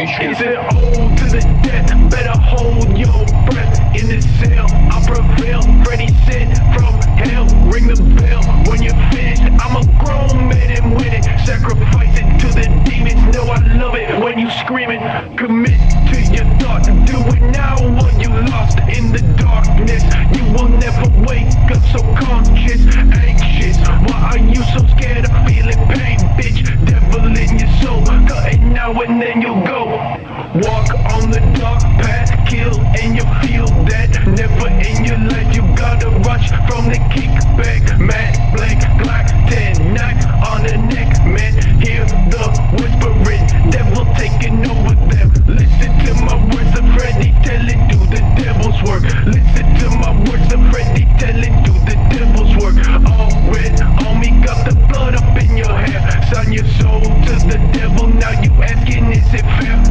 Is it old to the death? Better hold your breath. In the cell, I prevail. Freddie sent from hell. Ring the bell when you're finished. I'm a grown man and with it. Sacrifice it to the demons. No, I love it when you screaming. Commit to your thought. Do it now what you lost in the darkness. You will never wake up so conscious, anxious. Why are you so scared of feeling pain, bitch? Devil in your soul. Cutting now and then you go. Walk on the dark path, kill and you feel that. Never in your life you gotta rush from the kickback, man. c'est plus